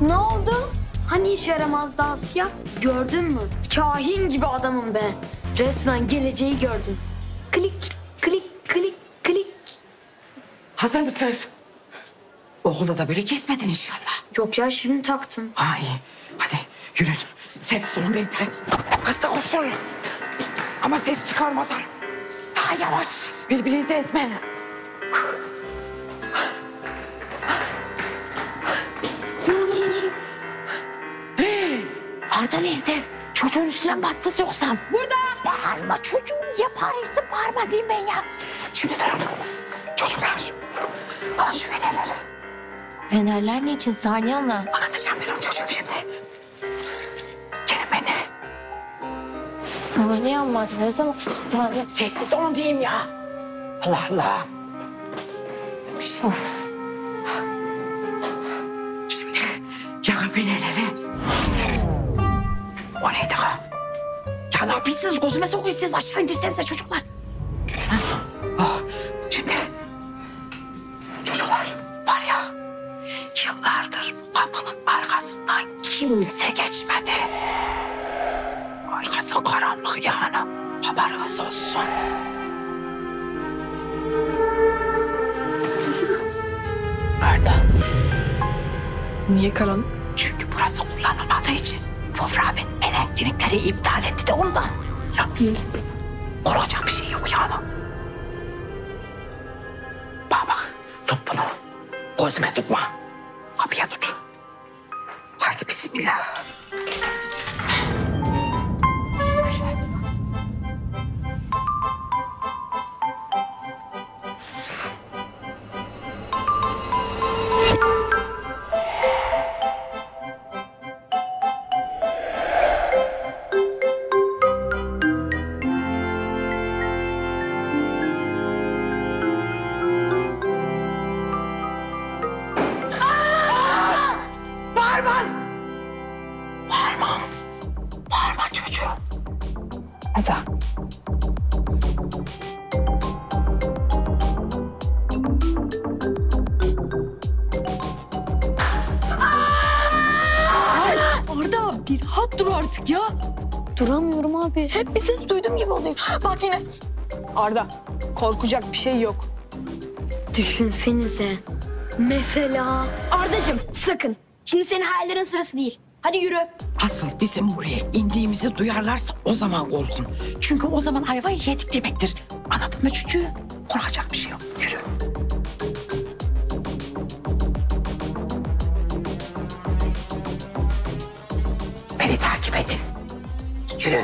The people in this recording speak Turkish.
Ne oldu? Hani işe yaramazdı Asya? Gördün mü? Kahin gibi adamım ben. Resmen geleceği gördüm. Klik, klik, klik, klik. Hazır mısınız? Okulda da böyle kesmedin inşallah. Yok ya şimdi taktım. Ha iyi. Hadi yürü. Sessiz olun bekle. Hızlı koşun. Ama ses çıkarmadan. Daha yavaş. Birbirinizi ezmeyin. Arda nerede? Çocuğun üstüne bastı yoksam? Burada. Bağırma çocuğum. Ya bağırırsın bağırma diyeyim ben ya. Şimdi durun. Çocuklar. Alın şu fenerleri. Fenerler ne için Saniye abla? Anlatacağım ben o çocuğum şimdi. Gelin benimle. Saniye abla ne zaman Saniye? Sessiz olun diyeyim ya. Allah Allah. Of. Şimdi yakın fenerleri. O neydi ha? Ya ne yapıyorsunuz? Gözüme sokuyorsunuz. Aşağı indirsenize çocuklar. Ha? Oh. Şimdi çocuklar var ya yıllardır bu kapının arkasından kimse geçmedi. Arkası karanlık yani. Haberiniz olsun. Arda. Niye karanlık? Çünkü burası kullanılmadığı için Pufravet elektrikleri iptal etti de ondan. Yalnız korkacak bir şey yok yani. Bak bak tut bunu. Gözüme tutma. Bağırma. Bağırma. Bağırma çocuğum. Hadi. Arda bir hat dur artık ya. Duramıyorum abi. Hep bir ses duydum gibi oluyor. Bak yine. Arda korkacak bir şey yok. Düşünsenize. Mesela Ardacığım sakın. Şimdi senin hayallerin sırası değil. Hadi yürü. Asıl bizim buraya indiğimizi duyarlarsa o zaman korkun. Çünkü o zaman ayvayı yedik demektir. Anladın mı çocuğu? Korkacak bir şey yok. Yürü. Beni takip edin. Yürü.